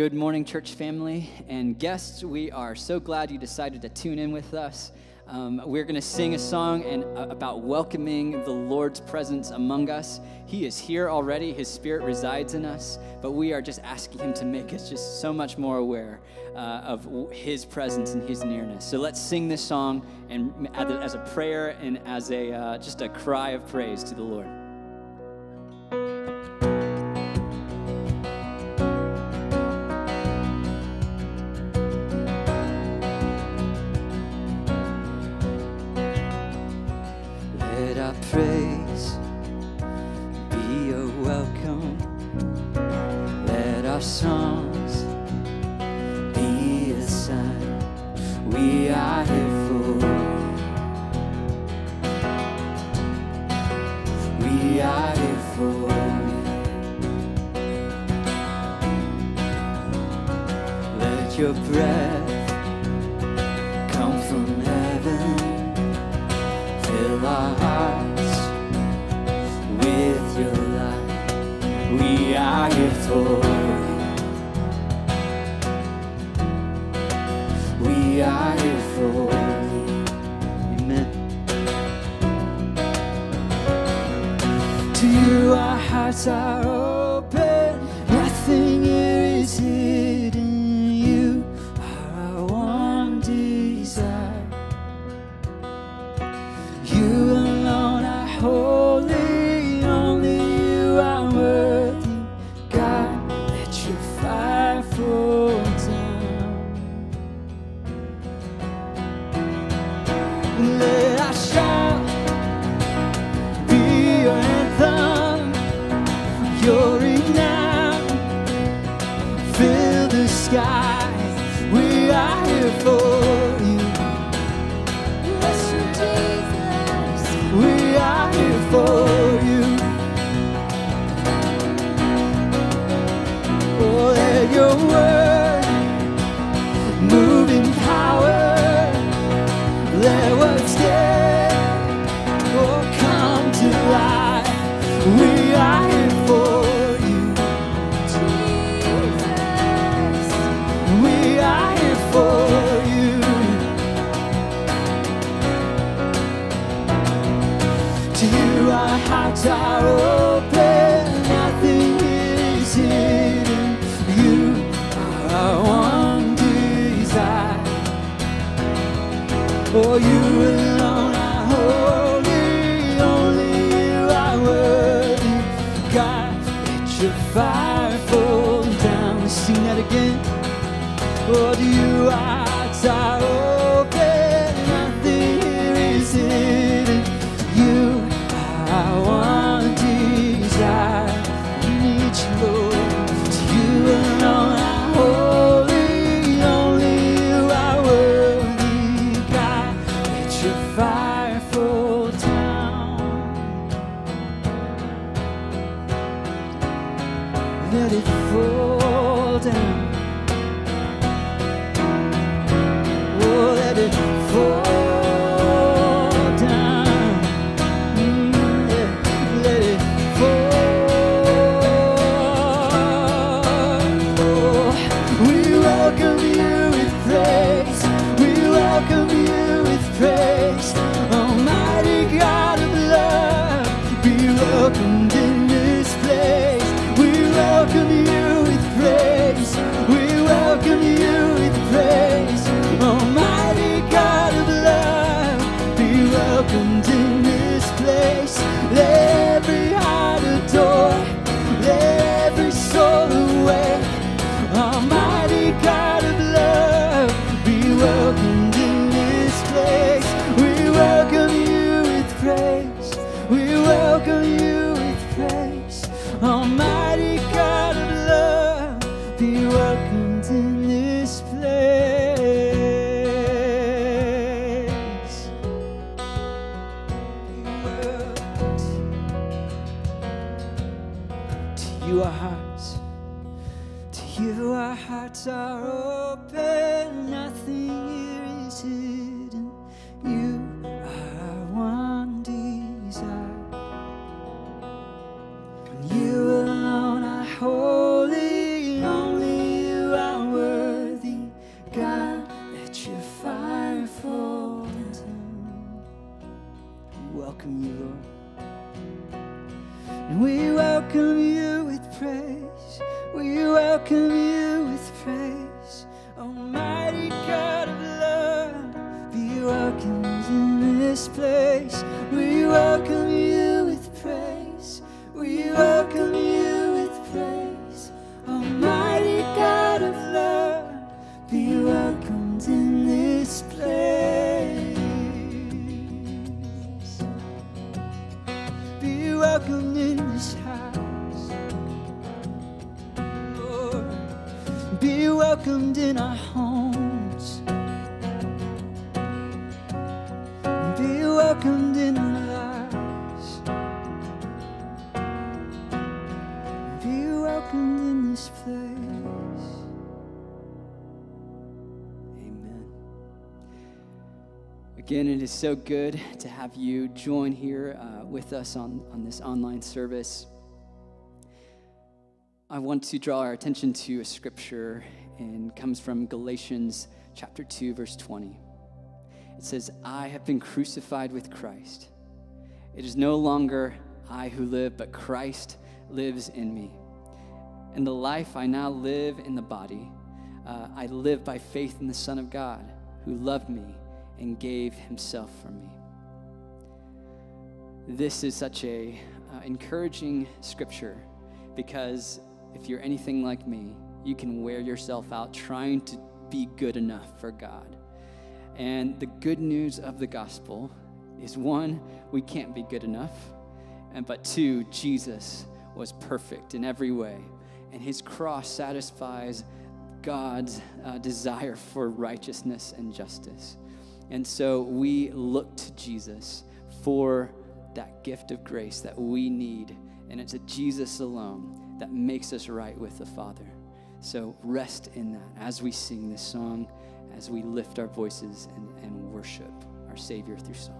Good morning, church family and guests. We are so glad you decided to tune in with us. Um, we're going to sing a song and uh, about welcoming the Lord's presence among us. He is here already. His Spirit resides in us, but we are just asking Him to make us just so much more aware uh, of His presence and His nearness. So let's sing this song and as a prayer and as a uh, just a cry of praise to the Lord. hearts with your light. We are your You. We are your You. Amen. To you our hearts are this place. We welcome you so good to have you join here uh, with us on, on this online service. I want to draw our attention to a scripture and comes from Galatians chapter 2 verse 20. It says, "I have been crucified with Christ. It is no longer I who live, but Christ lives in me. And the life I now live in the body, uh, I live by faith in the Son of God, who loved me and gave himself for me." This is such a uh, encouraging scripture because if you're anything like me, you can wear yourself out trying to be good enough for God. And the good news of the gospel is one, we can't be good enough, and but two, Jesus was perfect in every way, and his cross satisfies God's uh, desire for righteousness and justice. And so we look to Jesus for that gift of grace that we need, and it's a Jesus alone that makes us right with the Father. So rest in that as we sing this song, as we lift our voices and, and worship our Savior through song.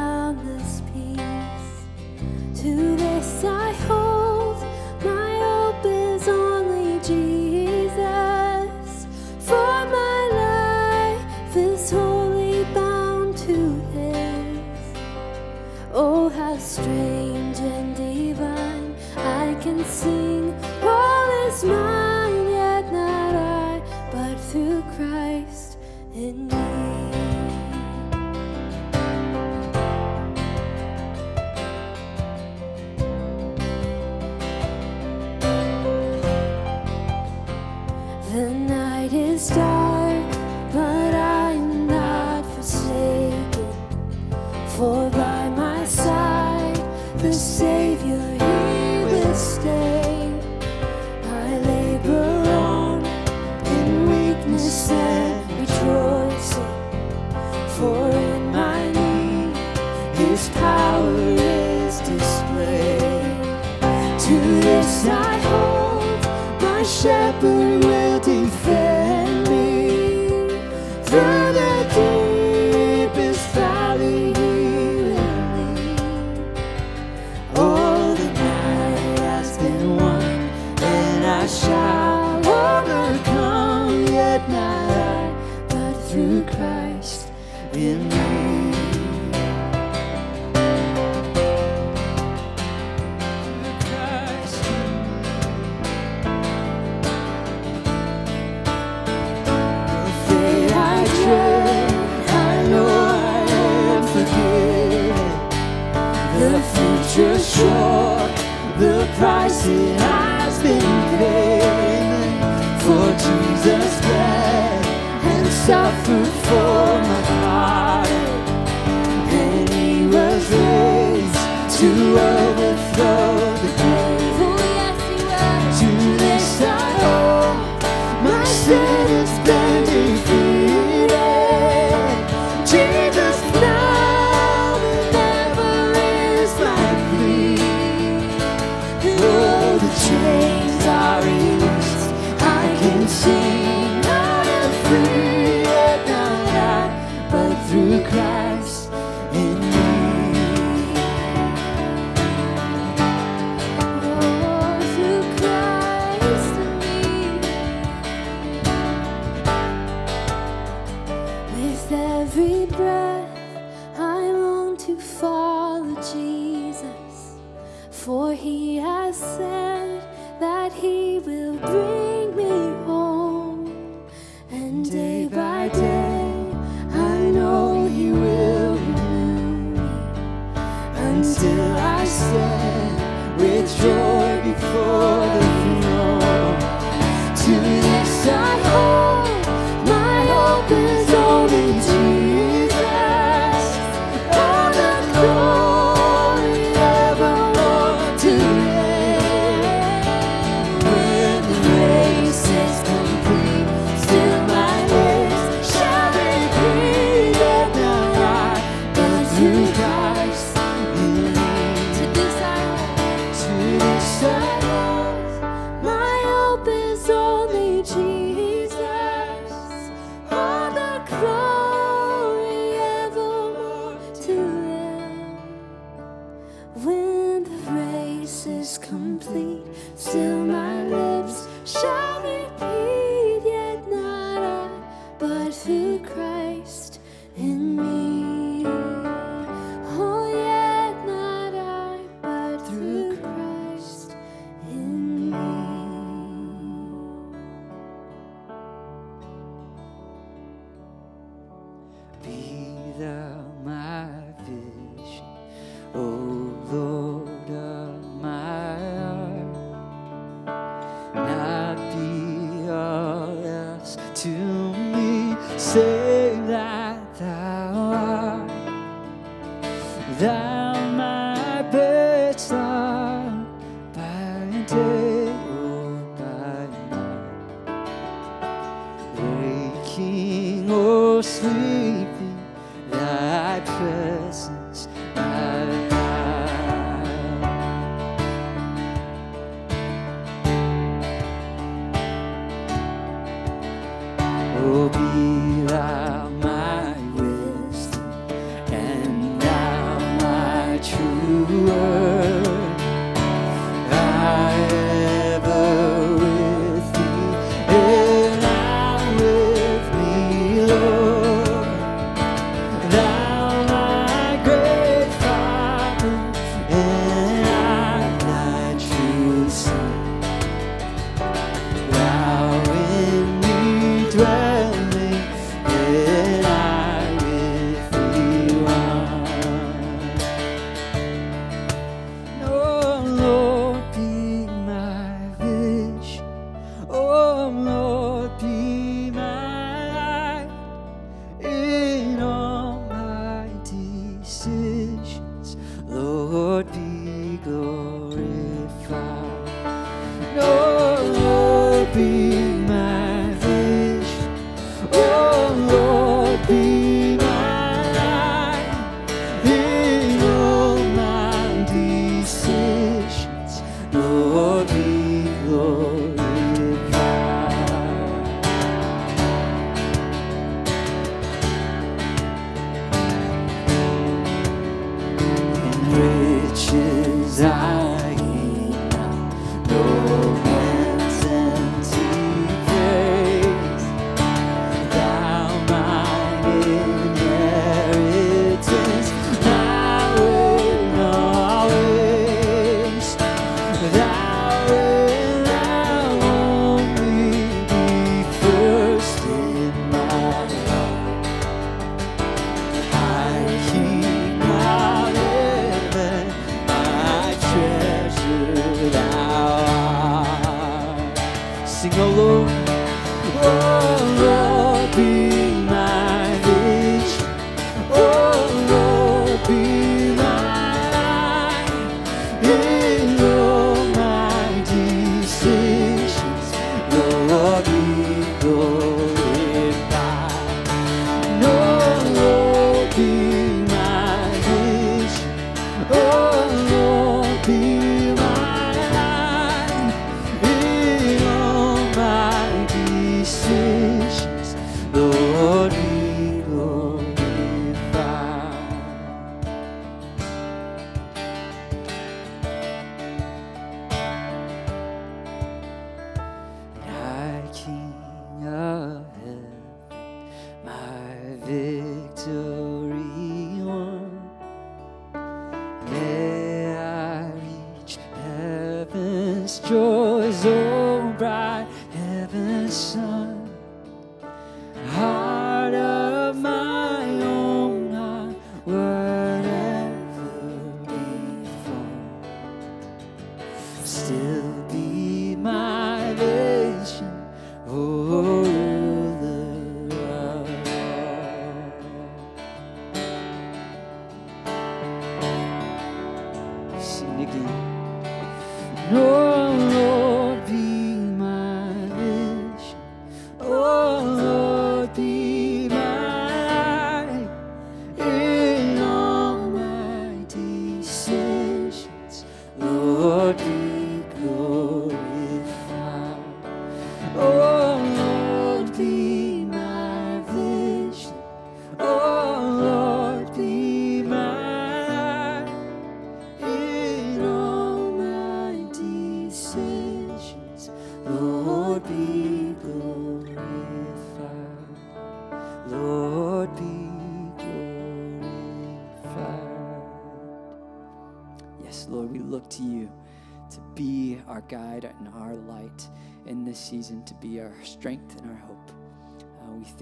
joys, oh bright heaven's sun.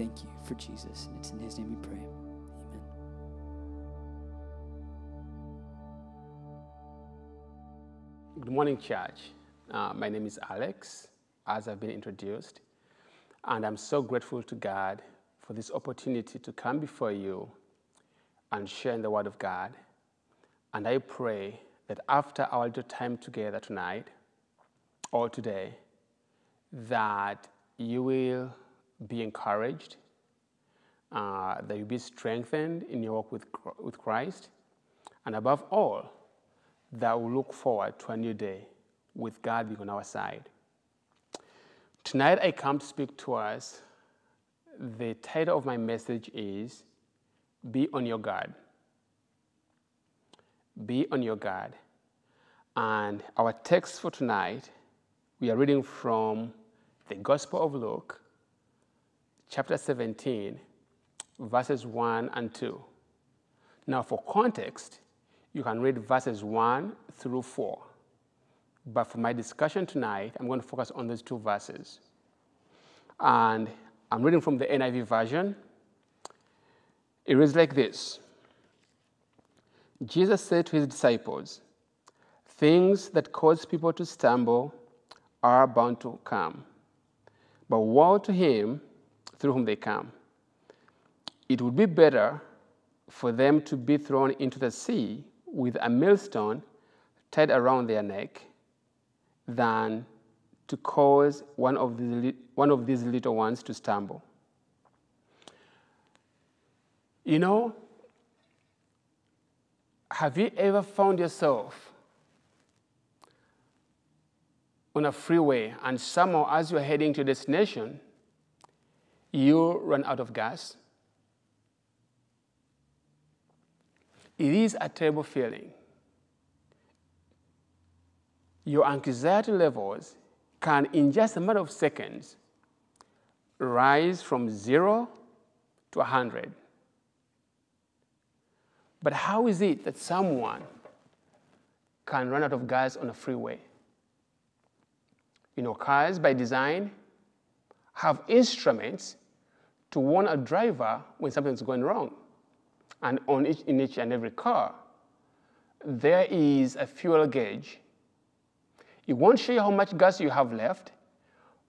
Thank you for Jesus, and it's in his name we pray. Amen. Good morning, church. Uh, my name is Alex, as I've been introduced, and I'm so grateful to God for this opportunity to come before you and share in the Word of God. And I pray that after our little time together tonight or today, that you will be encouraged, uh, that you'll be strengthened in your walk with, with Christ, and above all, that we look forward to a new day with God being on our side. Tonight, I come to speak to us. The title of my message is Be on Your Guard. Be on your guard. And our text for tonight, we are reading from the Gospel of Luke, chapter 17, verses 1 and 2. Now, for context, you can read verses 1 through 4. But for my discussion tonight, I'm going to focus on those two verses. And I'm reading from the NIV version. It reads like this Jesus said to his disciples, Things that cause people to stumble are bound to come, but woe to him through whom they come. It would be better for them to be thrown into the sea with a millstone tied around their neck than to cause one of, the, one of these little ones to stumble. You know, have you ever found yourself on a freeway and somehow, as you're heading to destination, you run out of gas? It is a terrible feeling. Your anxiety levels can, in just a matter of seconds, rise from zero to 100. But how is it that someone can run out of gas on a freeway? You know, cars by design have instruments to warn a driver when something's going wrong. And on each, in each and every car, there is a fuel gauge. It won't show you how much gas you have left,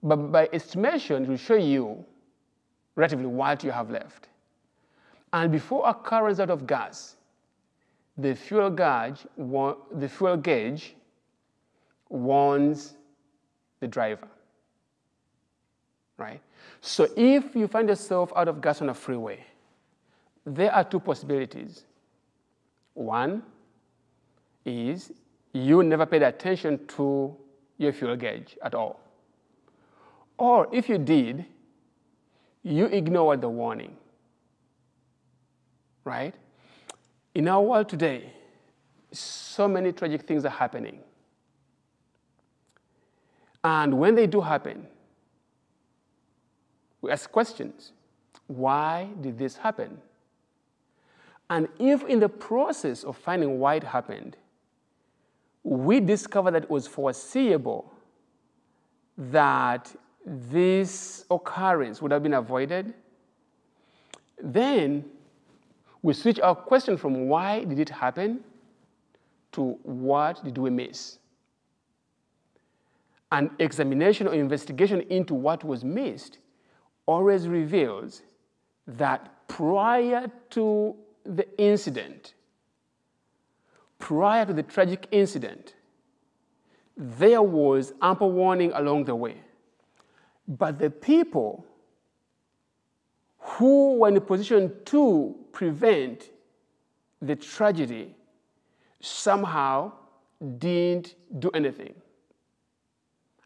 but by estimation, it will show you relatively what you have left. And before a car runs out of gas, the fuel gauge, the fuel gauge warns the driver. Right? So if you find yourself out of gas on a freeway, there are two possibilities. One is you never paid attention to your fuel gauge at all. Or if you did, you ignored the warning. Right? In our world today, so many tragic things are happening. And when they do happen, we ask questions. Why did this happen? And if in the process of finding why it happened, we discover that it was foreseeable that this occurrence would have been avoided, then we switch our question from why did it happen to what did we miss? An examination or investigation into what was missed always reveals that prior to the incident, prior to the tragic incident, there was ample warning along the way. But the people who were in a position to prevent the tragedy somehow didn't do anything.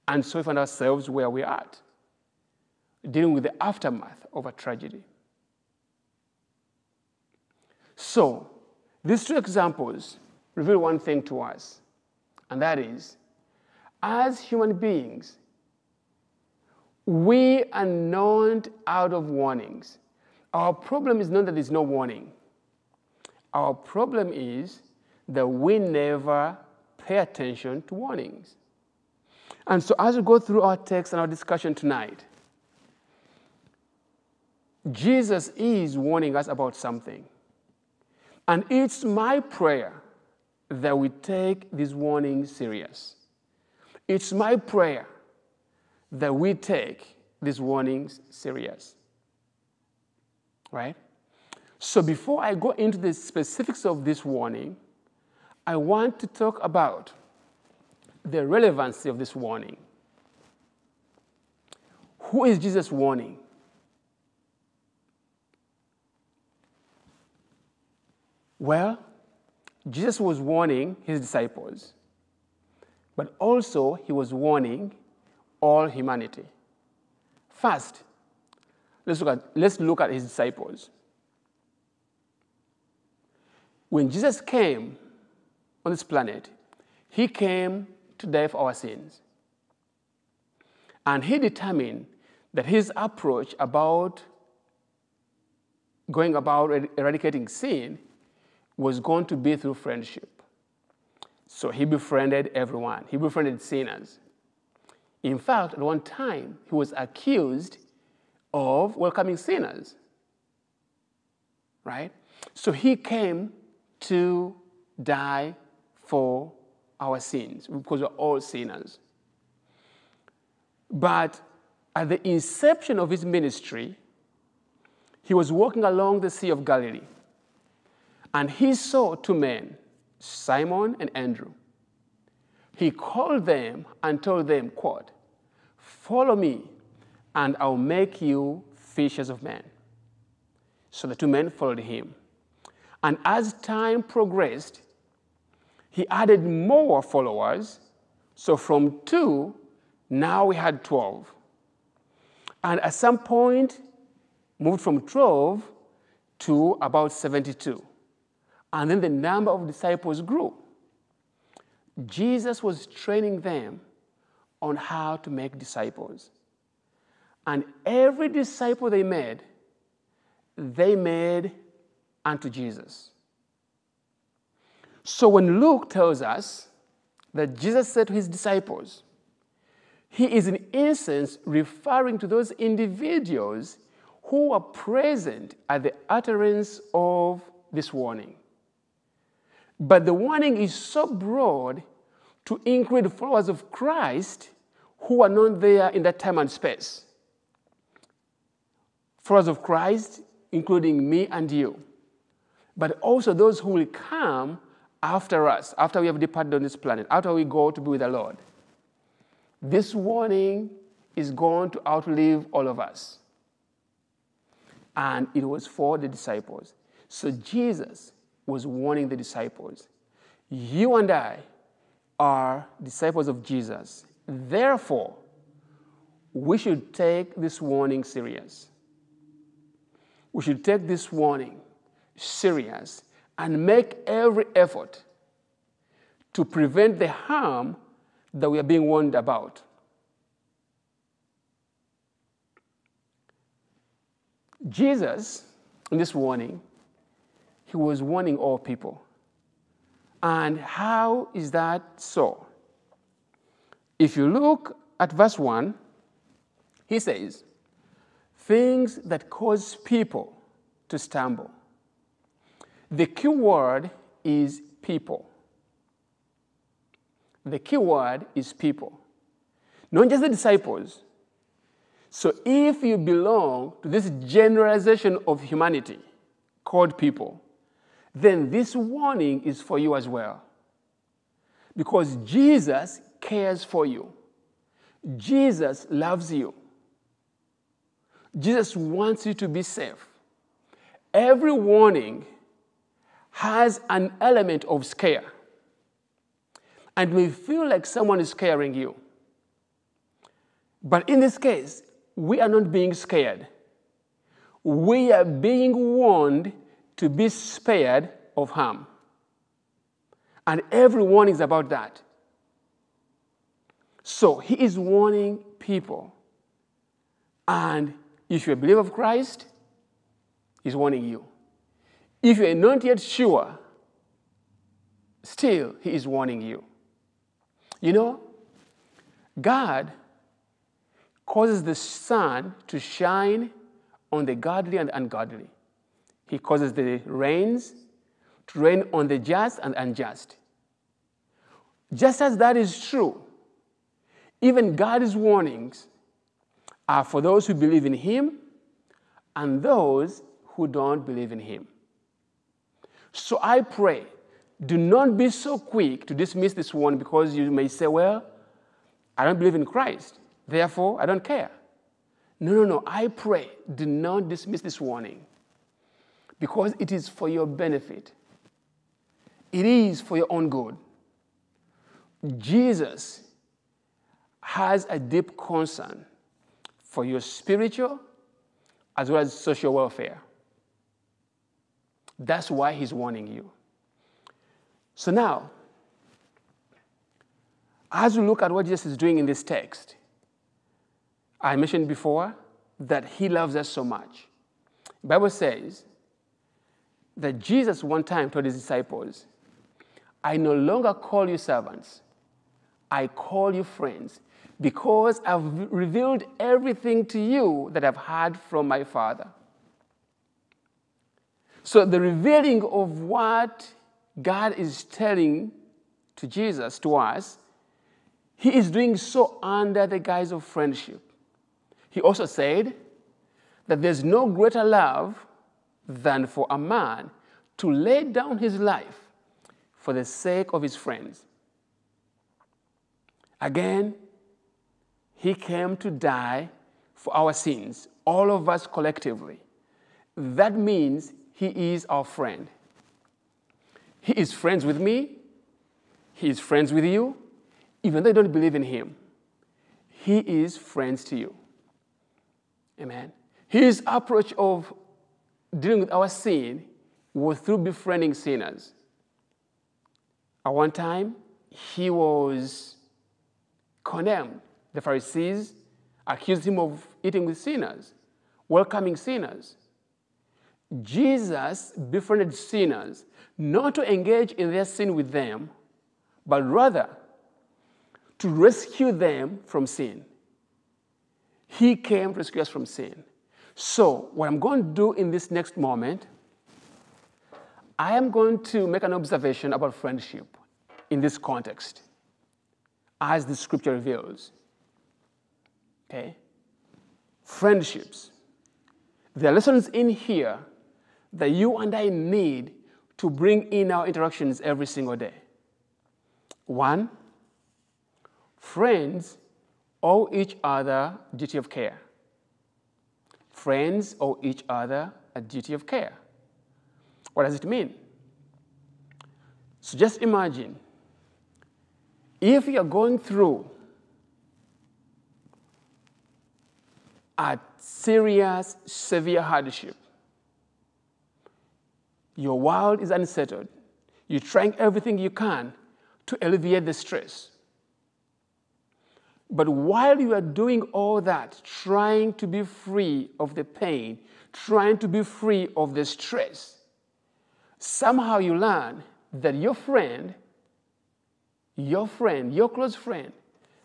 And so we find ourselves where we are at, dealing with the aftermath of a tragedy. So, these two examples reveal one thing to us, and that is, as human beings, we are not out of warnings. Our problem is not that there's no warning. Our problem is that we never pay attention to warnings. And so, as we go through our text and our discussion tonight, Jesus is warning us about something. And it's my prayer that we take this warning serious. It's my prayer that we take these warnings serious. Right? So, before I go into the specifics of this warning, I want to talk about the relevancy of this warning. Who is Jesus warning? Well, Jesus was warning his disciples, but also he was warning all humanity. First, let's look at, let's look at his disciples. When Jesus came on this planet, he came to die for our sins. And he determined that his approach about going about eradicating sin was going to be through friendship. So he befriended everyone, he befriended sinners. In fact, at one time, he was accused of welcoming sinners. Right? So he came to die for our sins because we're all sinners. But at the inception of his ministry, he was walking along the Sea of Galilee and he saw two men, Simon and Andrew. He called them and told them, quote, Follow me, and I'll make you fishers of men. So the two men followed him. And as time progressed, he added more followers. So from two, now we had 12. And at some point, moved from 12 to about 72. And then the number of disciples grew. Jesus was training them on how to make disciples. And every disciple they made, they made unto Jesus. So when Luke tells us that Jesus said to his disciples, he is in essence referring to those individuals who were present at the utterance of this warning. But the warning is so broad to include followers of Christ who are not there in that time and space. Followers of Christ, including me and you, but also those who will come after us, after we have departed on this planet, after we go to be with the Lord. This warning is going to outlive all of us. And it was for the disciples. So Jesus was warning the disciples You and I are disciples of Jesus. Therefore, we should take this warning serious. We should take this warning serious and make every effort to prevent the harm that we are being warned about. Jesus, in this warning, he was warning all people. And how is that so? If you look at verse 1, he says, Things that cause people to stumble. The key word is people. The key word is people. Not just the disciples. So if you belong to this generalization of humanity called people, then this warning is for you as well. Because Jesus cares for you, Jesus loves you, Jesus wants you to be safe. Every warning has an element of scare. And may feel like someone is scaring you. But in this case, we are not being scared. We are being warned to be spared of harm. And every warning is about that. So he is warning people. And if you're a believer of Christ, he's warning you. If you're not yet sure, still he is warning you. You know, God causes the sun to shine on the godly and ungodly. He causes the rains to rain on the just and unjust. Just as that is true, even God's warnings are for those who believe in Him and those who don't believe in Him. So I pray, do not be so quick to dismiss this one because you may say, well, I don't believe in Christ, therefore I don't care. No, no, no. I pray, do not dismiss this warning because it is for your benefit, it is for your own good. Jesus has a deep concern for your spiritual as well as social welfare. That's why he's warning you. So now, as we look at what Jesus is doing in this text, I mentioned before that he loves us so much. The Bible says that Jesus one time told his disciples, I no longer call you servants, I call you friends, because I've revealed everything to you that I've heard from my Father. So, the revealing of what God is telling to Jesus, to us, he is doing so under the guise of friendship. He also said that there's no greater love than for a man to lay down his life for the sake of his friends. Again, he came to die for our sins, all of us collectively. That means he is our friend. He is friends with me, he is friends with you, even though you don't believe in him. He is friends to you. Amen. His approach of dealing with our sin was through befriending sinners. At one time, he was condemned. The Pharisees accused him of eating with sinners, welcoming sinners. Jesus befriended sinners not to engage in their sin with them, but rather to rescue them from sin. He came to rescue us from sin. So, what I'm going to do in this next moment, I am going to make an observation about friendship in this context, as the scripture reveals. Okay? Friendships. There are lessons in here that you and I need to bring in our interactions every single day. One, friends owe each other duty of care. Friends owe each other a duty of care. What does it mean? So just imagine if you're going through a serious, severe hardship, your world is unsettled, you're trying everything you can to alleviate the stress. But while you are doing all that, trying to be free of the pain, trying to be free of the stress, somehow you learn that your friend, your friend, your close friend,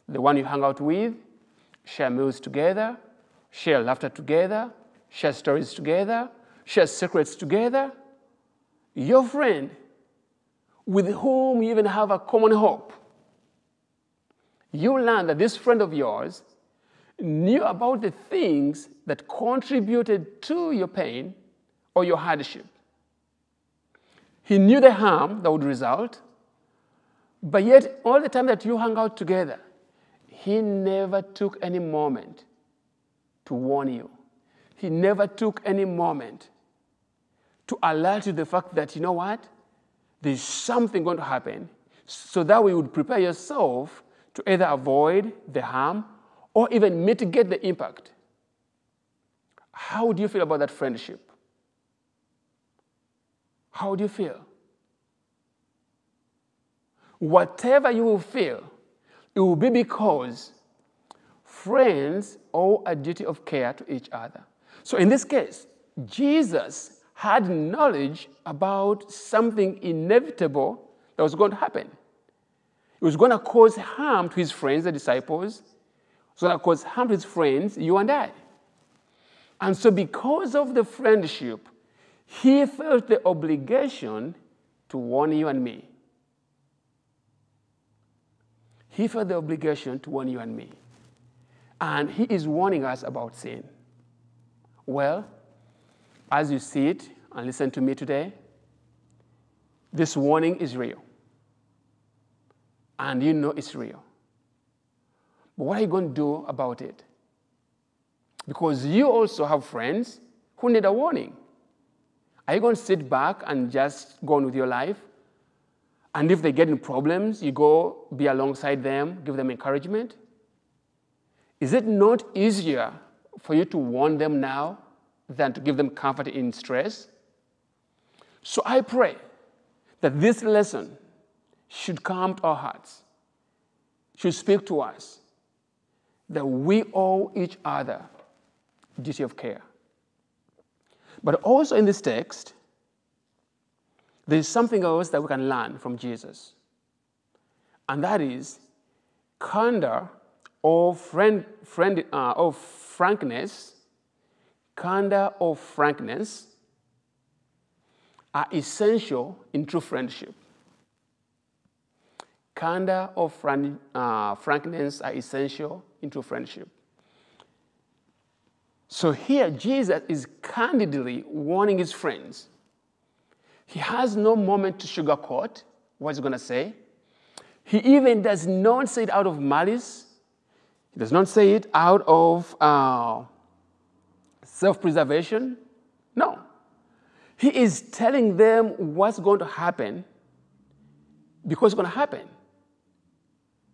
the one you hang out with, share meals together, share laughter together, share stories together, share secrets together, your friend with whom you even have a common hope you learn that this friend of yours knew about the things that contributed to your pain or your hardship. He knew the harm that would result, but yet, all the time that you hung out together, he never took any moment to warn you. He never took any moment to alert you the fact that, you know what? There's something going to happen so that we would prepare yourself to either avoid the harm or even mitigate the impact. How do you feel about that friendship? How do you feel? Whatever you will feel, it will be because friends owe a duty of care to each other. So in this case, Jesus had knowledge about something inevitable that was going to happen. It was going to cause harm to his friends, the disciples. It was going to cause harm to his friends, you and I. And so, because of the friendship, he felt the obligation to warn you and me. He felt the obligation to warn you and me. And he is warning us about sin. Well, as you see it and listen to me today, this warning is real. And you know it's real. But what are you going to do about it? Because you also have friends who need a warning. Are you going to sit back and just go on with your life? And if they get in problems, you go be alongside them, give them encouragement? Is it not easier for you to warn them now than to give them comfort in stress? So I pray that this lesson should come to our hearts, should speak to us, that we owe each other duty of care. But also in this text, there is something else that we can learn from Jesus, and that is candor or friend, friend, uh, of frankness, candor or frankness are essential in true friendship. Candor or fran- uh, frankness are essential into friendship. So here, Jesus is candidly warning his friends. He has no moment to sugarcoat what he's going to say. He even does not say it out of malice. He does not say it out of uh, self preservation. No. He is telling them what's going to happen because it's going to happen.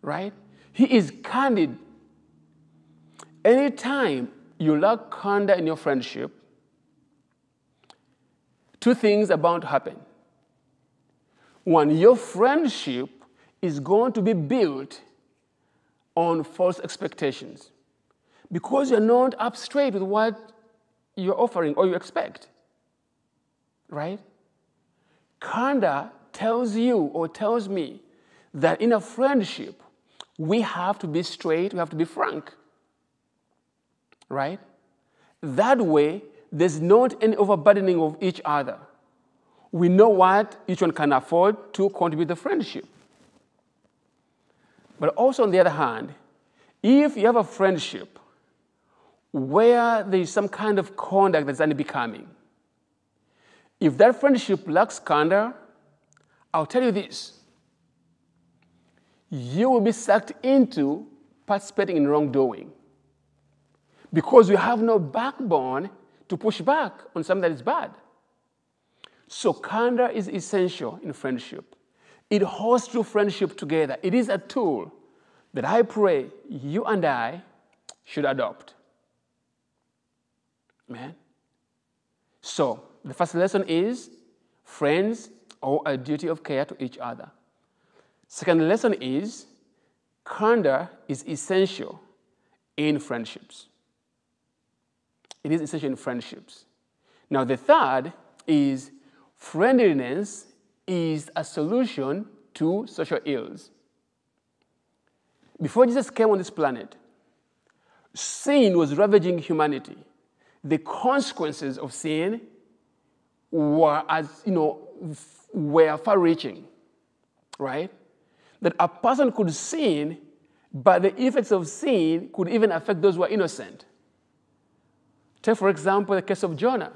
Right? He is candid. Anytime you lack candor in your friendship, two things are bound to happen. One, your friendship is going to be built on false expectations because you're not up straight with what you're offering or you expect. Right? Candor tells you or tells me that in a friendship, we have to be straight, we have to be frank right? That way, there's not any overburdening of each other. We know what each one can afford to contribute to friendship. But also, on the other hand, if you have a friendship where there is some kind of conduct that's unbecoming, if that friendship lacks candor, I'll tell you this you will be sucked into participating in wrongdoing because you have no backbone to push back on something that is bad. So, candor is essential in friendship. It holds true friendship together. It is a tool that I pray you and I should adopt. Man. So, the first lesson is friends owe a duty of care to each other. Second lesson is candor is essential in friendships. It is essential in friendships. Now, the third is friendliness is a solution to social ills. Before Jesus came on this planet, sin was ravaging humanity. The consequences of sin were as you know were far-reaching, right? That a person could sin, but the effects of sin could even affect those who are innocent. Take, for example, the case of Jonah,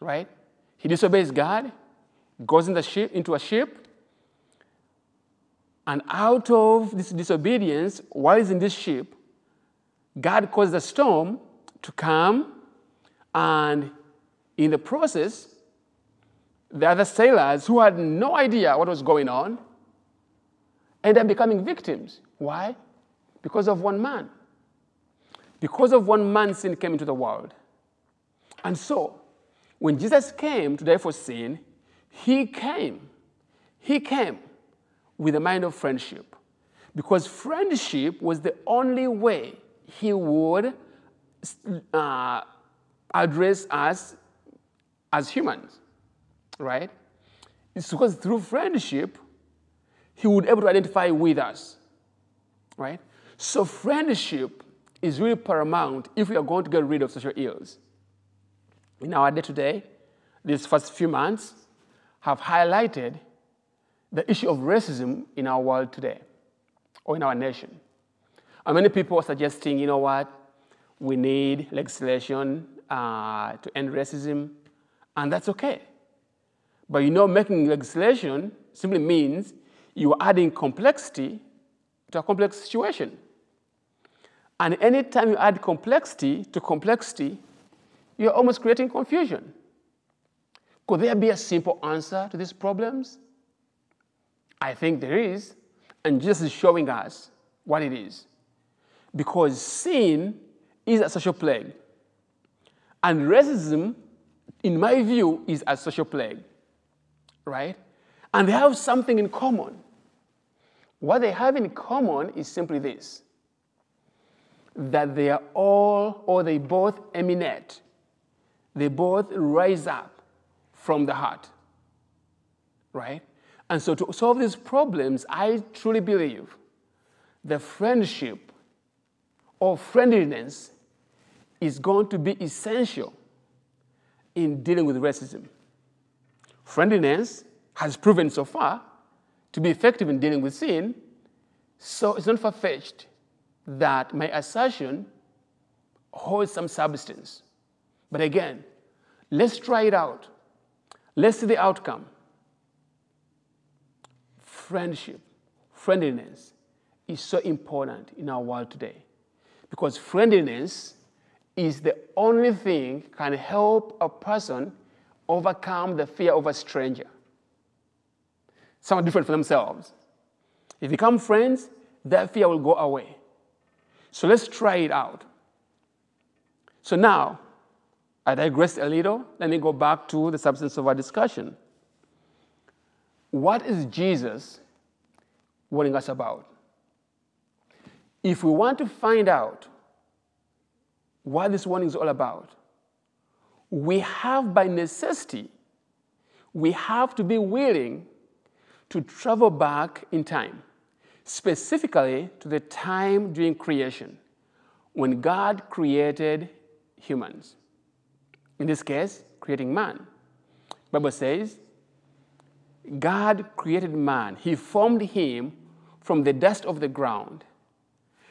right? He disobeys God, goes in the ship, into a ship, and out of this disobedience, while he's in this ship, God caused a storm to come, and in the process, the other sailors who had no idea what was going on up becoming victims. Why? Because of one man. Because of one man, sin came into the world. And so, when Jesus came to die for sin, he came. He came with a mind of friendship. Because friendship was the only way he would uh, address us as humans, right? It's because through friendship, he would be able to identify with us. Right? So friendship is really paramount if we are going to get rid of social ills. In our day to day, these first few months have highlighted the issue of racism in our world today or in our nation. And many people are suggesting, you know what, we need legislation uh, to end racism, and that's okay. But you know, making legislation simply means you are adding complexity to a complex situation. And anytime you add complexity to complexity, you're almost creating confusion. Could there be a simple answer to these problems? I think there is, and Jesus is showing us what it is. Because sin is a social plague, and racism, in my view, is a social plague, right? And they have something in common. What they have in common is simply this that they are all, or they both emanate, they both rise up from the heart, right? And so, to solve these problems, I truly believe the friendship or friendliness is going to be essential in dealing with racism. Friendliness has proven so far to be effective in dealing with sin, so it's not far fetched that my assertion holds some substance. But again, let's try it out. Let's see the outcome. Friendship, friendliness is so important in our world today because friendliness is the only thing can help a person overcome the fear of a stranger. Some are different for themselves. If they become friends, that fear will go away. So let's try it out. So now, I digressed a little. Let me go back to the substance of our discussion. What is Jesus warning us about? If we want to find out what this warning is all about, we have by necessity, we have to be willing to travel back in time, specifically to the time during creation when God created humans. In this case, creating man. Bible says, God created man. He formed him from the dust of the ground.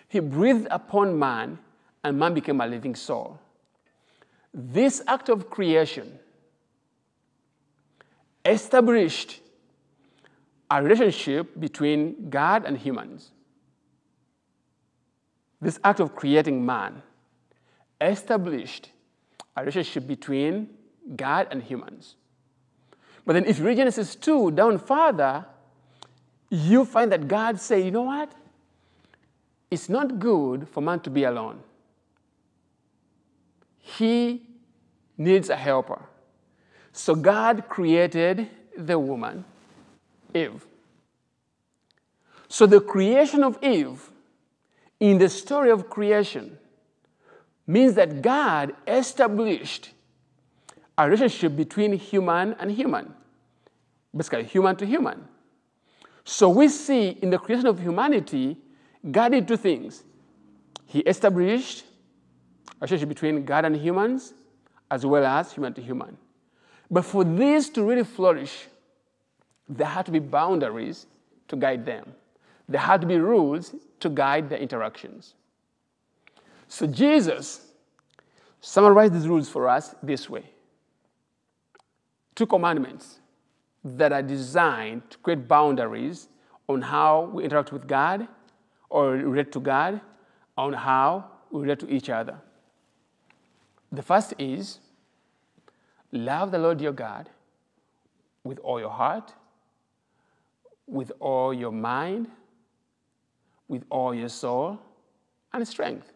He breathed upon man and man became a living soul. This act of creation established a relationship between God and humans. This act of creating man established a relationship between God and humans. But then, if you read Genesis 2 down further, you find that God said, you know what? It's not good for man to be alone he needs a helper. So God created the woman, Eve. So the creation of Eve in the story of creation means that God established a relationship between human and human, basically human to human. So we see in the creation of humanity, God did two things. He established a relationship between God and humans, as well as human to human. But for this to really flourish, there had to be boundaries to guide them. There had to be rules to guide their interactions. So Jesus summarized these rules for us this way two commandments that are designed to create boundaries on how we interact with God or relate to God, on how we relate to each other. The first is love the Lord your God with all your heart, with all your mind, with all your soul, and strength.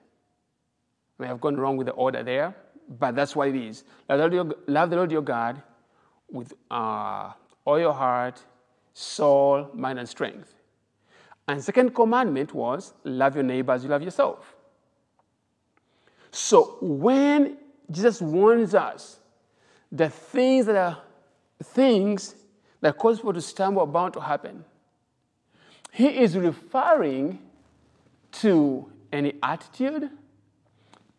I may have gone wrong with the order there, but that's what it is. Love the Lord your, love the Lord your God with uh, all your heart, soul, mind, and strength. And second commandment was love your neighbor as you love yourself. So when Jesus warns us that things that are things that cause people to stumble are bound to happen. he is referring to any attitude,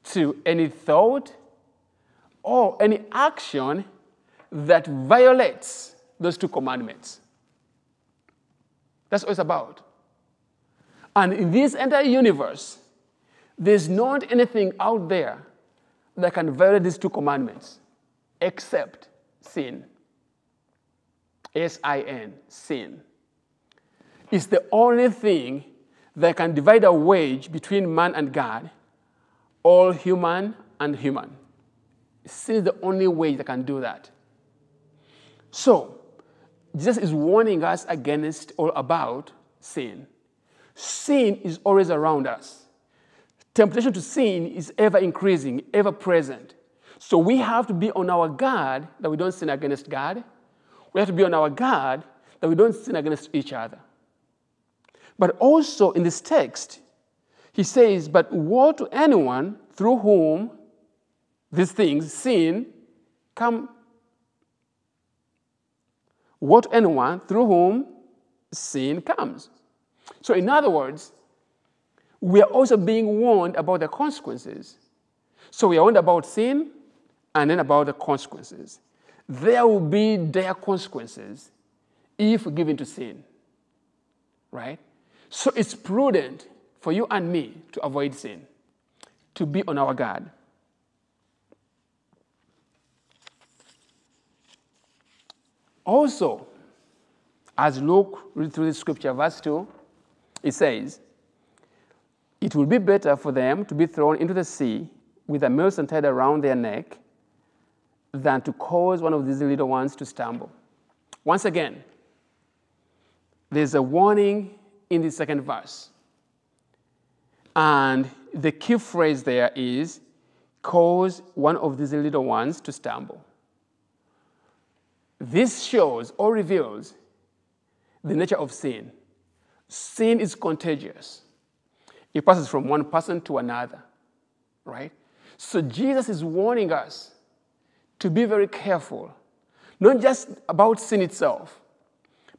to any thought, or any action that violates those two commandments. That's what it's about. And in this entire universe, there's not anything out there that can violate these two commandments except sin. S I N, sin. It's the only thing that can divide a wage between man and God, all human and human. Sin is the only way that can do that. So, Jesus is warning us against or about sin. Sin is always around us. Temptation to sin is ever increasing, ever present. So we have to be on our guard that we don't sin against God. We have to be on our guard that we don't sin against each other. But also in this text, he says, But woe to anyone through whom these things, sin, come. Woe to anyone through whom sin comes. So, in other words, we are also being warned about the consequences. So, we are warned about sin and then about the consequences. There will be dire consequences if we give in to sin, right? So it's prudent for you and me to avoid sin, to be on our guard. Also, as Luke read through the scripture, verse 2, it says, It will be better for them to be thrown into the sea with a millstone tied around their neck than to cause one of these little ones to stumble. Once again, there's a warning in the second verse. And the key phrase there is cause one of these little ones to stumble. This shows or reveals the nature of sin. Sin is contagious, it passes from one person to another, right? So Jesus is warning us to be very careful, not just about sin itself,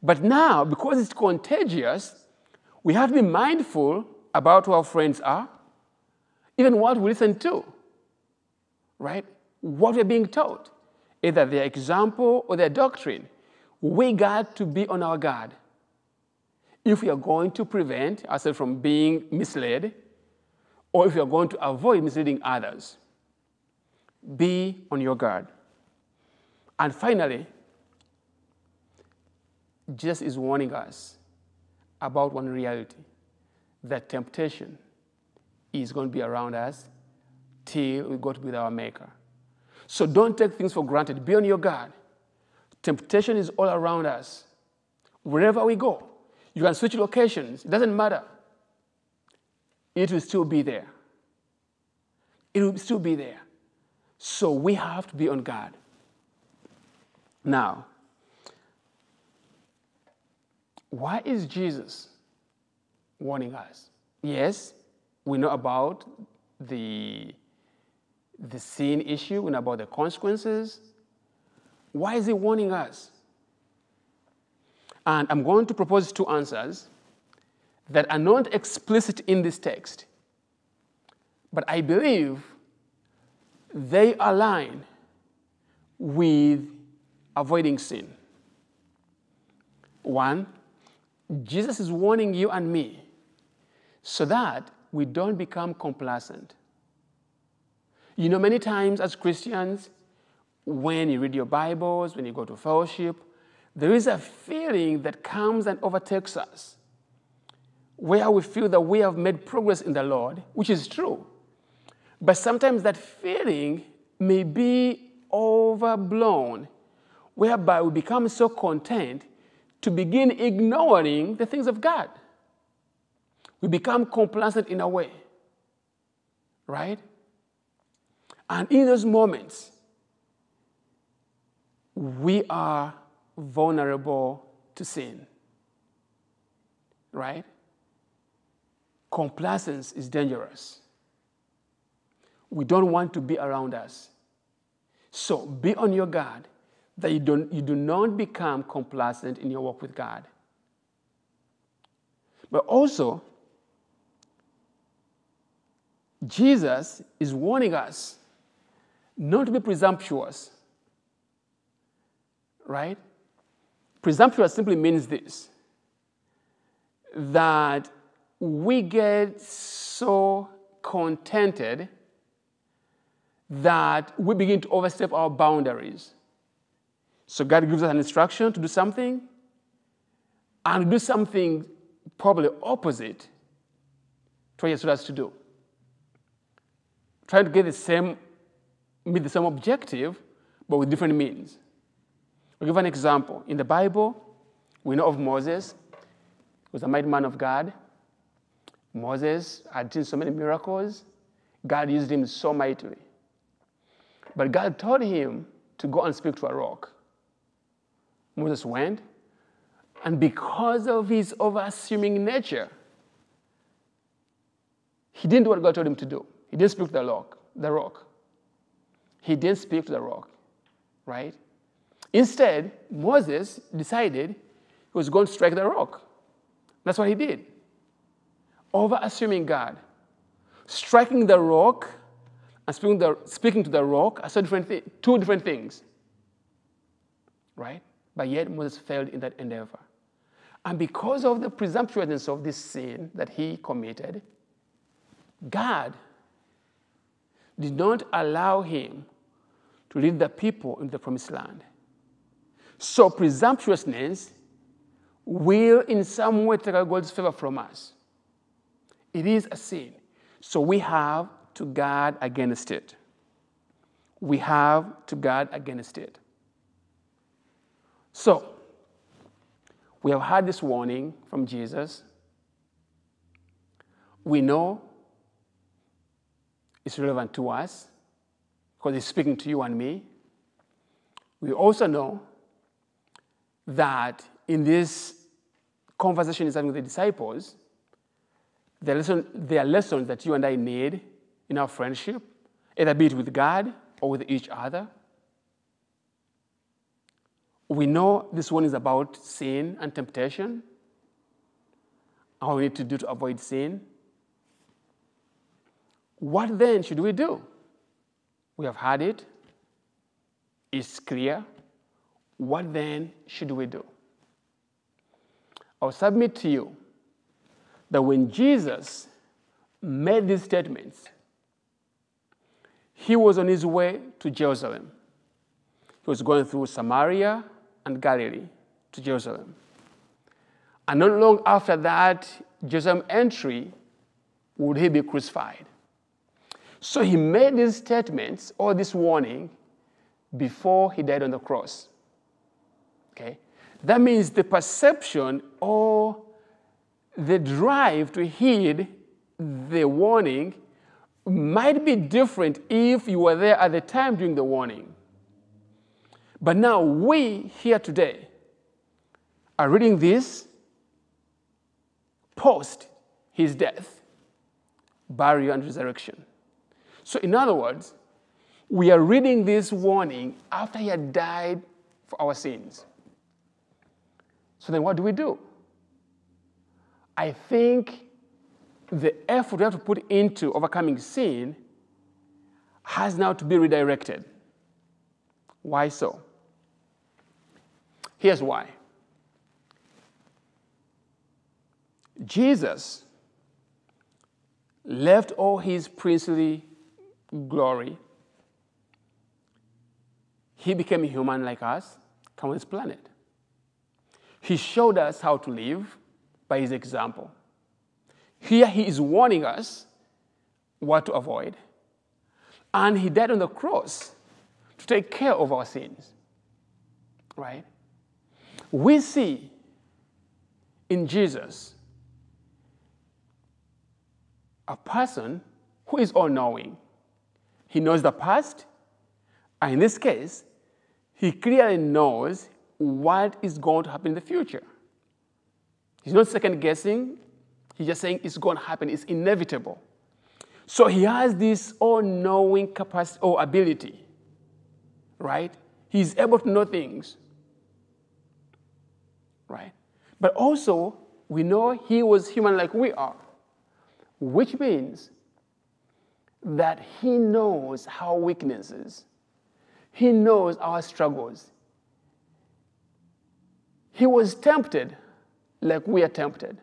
but now, because it's contagious, we have to be mindful about who our friends are, even what we listen to, right? What we're being taught, either their example or their doctrine. We got to be on our guard. If we are going to prevent ourselves from being misled, or if you are going to avoid misleading others, be on your guard. And finally, Jesus is warning us about one reality that temptation is going to be around us till we go to be with our Maker. So don't take things for granted. Be on your guard. Temptation is all around us. Wherever we go, you can switch locations, it doesn't matter. It will still be there. It will still be there. So we have to be on guard. Now, why is Jesus warning us? Yes, we know about the, the sin issue, we know about the consequences. Why is he warning us? And I'm going to propose two answers that are not explicit in this text, but I believe they align with avoiding sin. One, Jesus is warning you and me so that we don't become complacent. You know, many times as Christians, when you read your Bibles, when you go to fellowship, there is a feeling that comes and overtakes us where we feel that we have made progress in the Lord, which is true. But sometimes that feeling may be overblown, whereby we become so content to begin ignoring the things of God. We become complacent in a way, right? And in those moments, we are vulnerable to sin, right? Complacence is dangerous. We don't want to be around us. So be on your guard that you, don't, you do not become complacent in your walk with God. But also, Jesus is warning us not to be presumptuous. Right? Presumptuous simply means this that we get so contented that we begin to overstep our boundaries. So God gives us an instruction to do something and do something probably opposite to what He told us to do. Trying to get the same, meet the same objective, but with different means. I'll give an example. In the Bible, we know of Moses. He was a mighty man of God. Moses had seen so many miracles. God used him so mightily. But God told him to go and speak to a rock. Moses went, and because of his over-assuming nature, he didn't do what God told him to do. He didn't speak to the rock. The rock. He didn't speak to the rock, right? Instead, Moses decided he was going to strike the rock. That's what he did. Over assuming God. Striking the rock and speaking, the, speaking to the rock are so different two different things. Right? But yet Moses failed in that endeavor. And because of the presumptuousness of this sin that he committed, God did not allow him to lead the people into the promised land. So presumptuousness will in some way take God's favor from us. It is a sin. So we have to guard against it. We have to guard against it. So, we have had this warning from Jesus. We know it's relevant to us because he's speaking to you and me. We also know that in this conversation he's having with the disciples, there are, lesson, there are lessons that you and I need in our friendship, either be it with God or with each other. We know this one is about sin and temptation, how we need to do to avoid sin. What then should we do? We have had it, it's clear. What then should we do? I'll submit to you that when Jesus made these statements, he was on his way to Jerusalem. He was going through Samaria and Galilee to Jerusalem. And not long after that, Jerusalem entry, would he be crucified. So he made these statements or this warning before he died on the cross. Okay? That means the perception or the drive to heed the warning might be different if you were there at the time during the warning. But now we here today are reading this post his death, burial, and resurrection. So, in other words, we are reading this warning after he had died for our sins. So, then what do we do? I think the effort we have to put into overcoming sin has now to be redirected. Why so? Here's why Jesus left all his princely glory. He became a human like us, come on this planet. He showed us how to live by his example. Here he is warning us what to avoid. And he died on the cross to take care of our sins. Right? We see in Jesus a person who is all knowing. He knows the past, and in this case, he clearly knows what is going to happen in the future. He's not second guessing, he's just saying it's going to happen, it's inevitable. So he has this all knowing capacity or ability, right? He's able to know things, right? But also, we know he was human like we are, which means that he knows our weaknesses, he knows our struggles. He was tempted like we are tempted.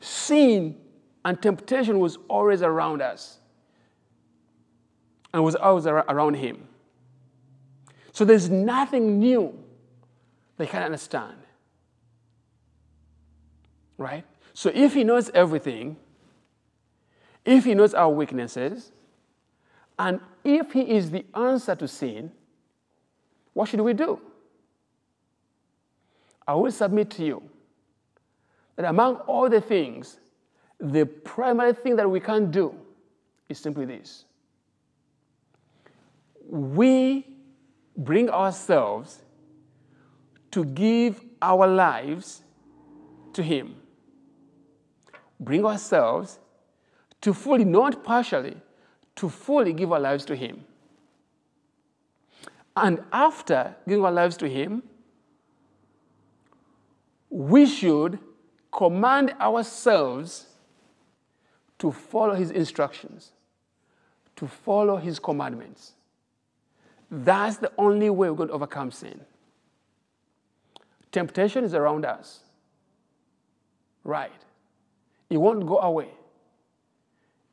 Sin and temptation was always around us and was always around him. So there's nothing new they can't understand. Right? So if he knows everything, if he knows our weaknesses, and if he is the answer to sin, what should we do? I will submit to you that among all the things, the primary thing that we can do is simply this. We bring ourselves to give our lives to Him. Bring ourselves to fully, not partially, to fully give our lives to Him. And after giving our lives to Him, we should command ourselves to follow His instructions, to follow His commandments. That's the only way we're going to overcome sin. Temptation is around us. Right. It won't go away.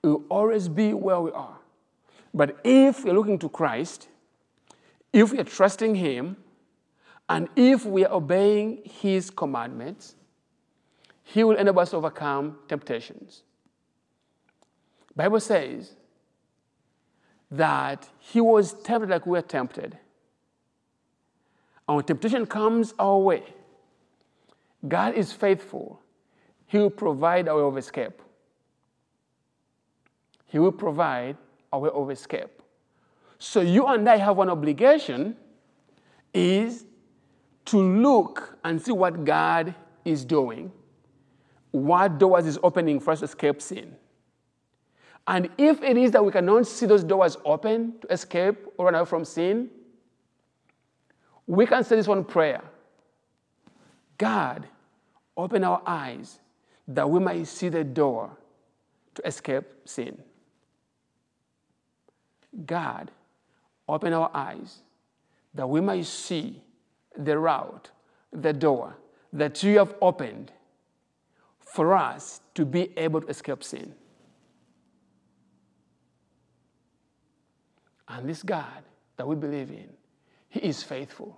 It will always be where we are. But if we're looking to Christ, if we are trusting Him, and if we are obeying His commandments, He will enable us to overcome temptations. Bible says that He was tempted like we are tempted. And when temptation comes our way, God is faithful. He will provide a way of escape. He will provide a way of escape. So you and I have an obligation is to look and see what God is doing, what doors is opening for us to escape sin. And if it is that we cannot see those doors open to escape or run away from sin, we can say this one prayer God, open our eyes that we might see the door to escape sin. God, open our eyes that we might see the route, the door that you have opened for us to be able to escape sin. And this God that we believe in, He is faithful.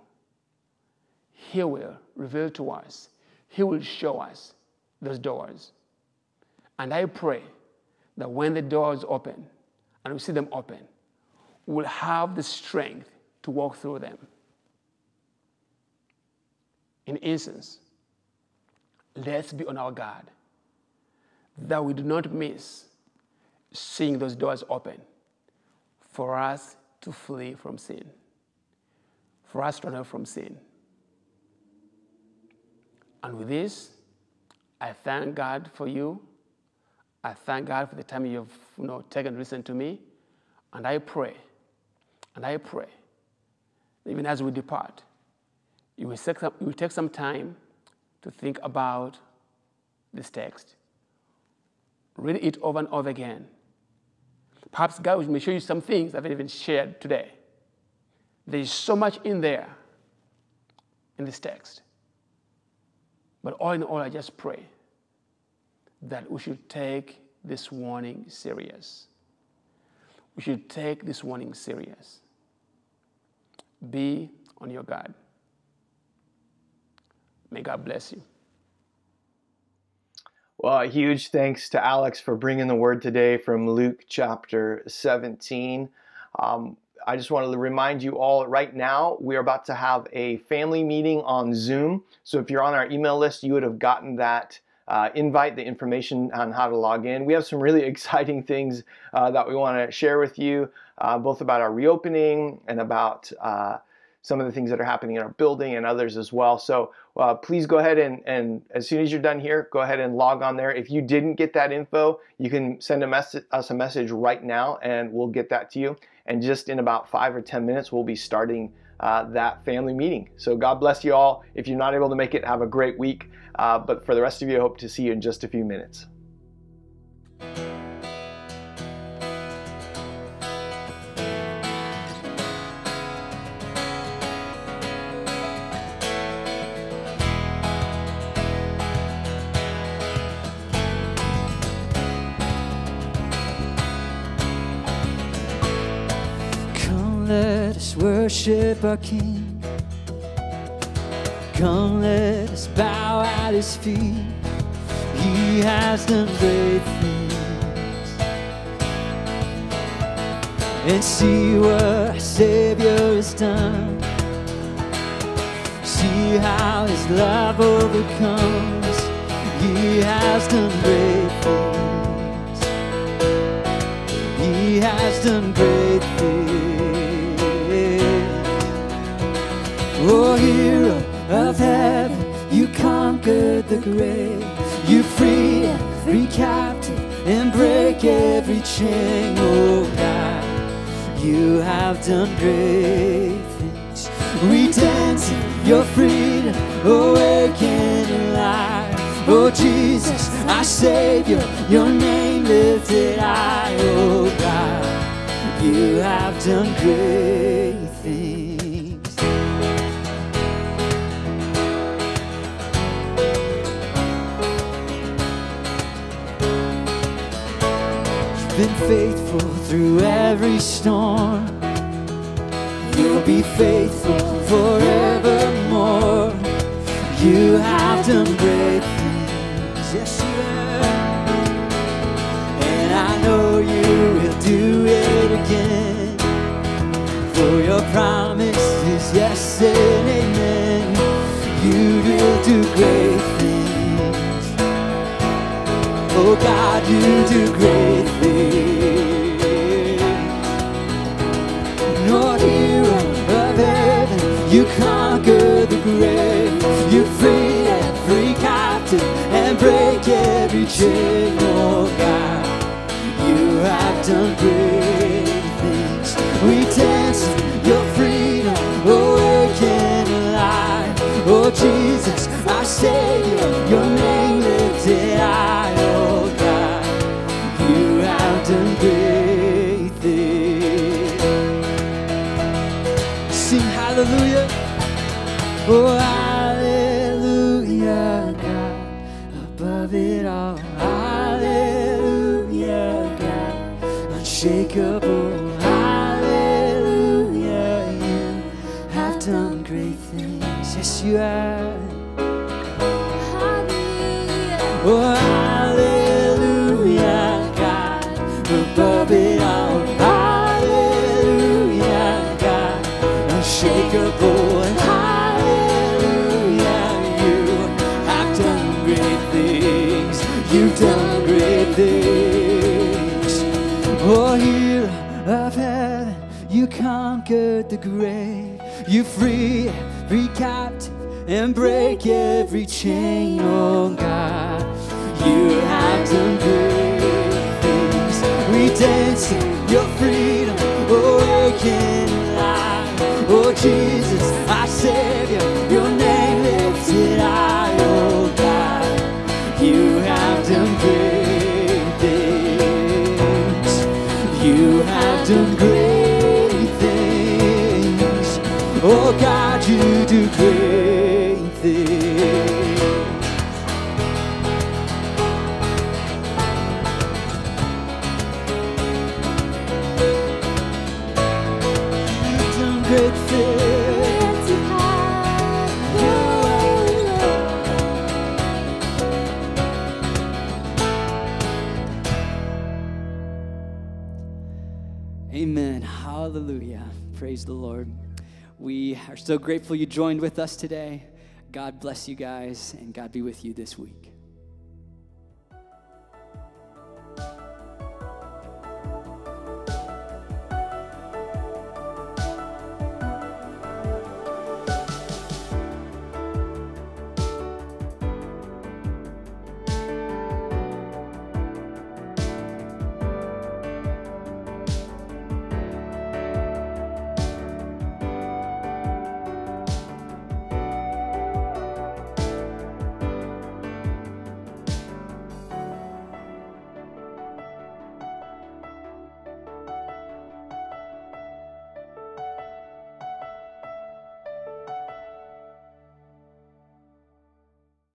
He will reveal to us, He will show us those doors. And I pray that when the doors open and we see them open, we'll have the strength to walk through them. In essence, let's be on our guard that we do not miss seeing those doors open for us to flee from sin, for us to run from sin. And with this, I thank God for you. I thank God for the time you've you know, taken to listen to me. And I pray, and I pray, even as we depart, you will, take some, you will take some time to think about this text. Read it over and over again. Perhaps God may show you some things I've even shared today. There's so much in there in this text. But all in all, I just pray that we should take this warning serious. We should take this warning serious. Be on your guard. May God bless you. Well, a huge thanks to Alex for bringing the word today from Luke chapter 17. Um, I just wanted to remind you all right now, we're about to have a family meeting on Zoom. So if you're on our email list, you would have gotten that uh, invite, the information on how to log in. We have some really exciting things uh, that we want to share with you, uh, both about our reopening and about uh, some of the things that are happening in our building and others as well. So uh, please go ahead and, and as soon as you're done here, go ahead and log on there. If you didn't get that info, you can send a message, us a message right now and we'll get that to you. And just in about five or 10 minutes, we'll be starting uh, that family meeting. So God bless you all. If you're not able to make it, have a great week. Uh, but for the rest of you, I hope to see you in just a few minutes. Worship our King. Come, let us bow at his feet. He has done great things. And see what our Savior has done. See how his love overcomes. He has done great things. He has done great things. Oh, hero of heaven, you conquered the grave. You free every captive and break every chain. Oh, God, you have done great things. We dance in your freedom, awaken alive. Oh, Jesus, our Savior, your name lifted high. Oh, God, you have done great things. Faithful through every storm. You'll be faithful forevermore. You have done great things, yes you have. And I know you will do it again. For your promise is yes and amen. You will do great. Oh God, you do great things. Lord, hero of heaven, you conquer the grave. You free every captive and break every chain. Oh God, you have done great things. We dance your freedom, awaken alive. Oh Jesus, our Savior, your name Oh, hallelujah, God, above it all. Hallelujah, God, unshakable. Conquered the grave. You free every captive and break every chain. Oh, God, you have done great things. We dance in your freedom, oh, awaken alive. Oh, Jesus, our Savior, your name lifted high. Oh, God, you have done great things. You have done great Oh God, you do great things. You've done great things. Amen. Hallelujah. Praise the Lord. We are so grateful you joined with us today. God bless you guys, and God be with you this week.